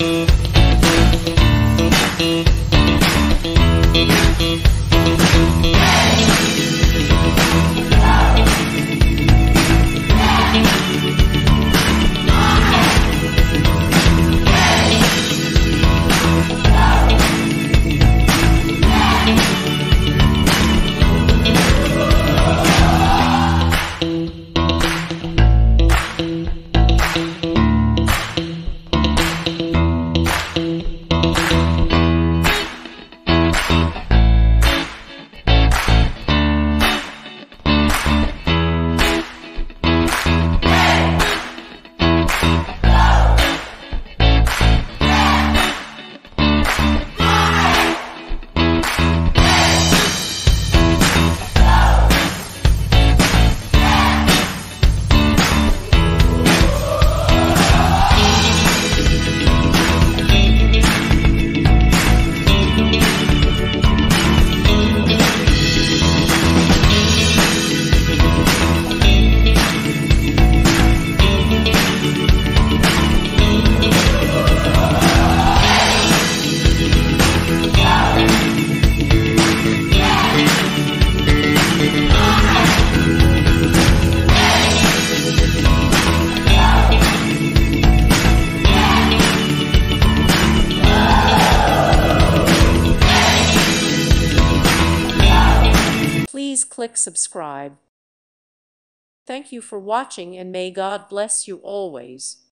Thank you. Please click subscribe. Thank you for watching and may God bless you always.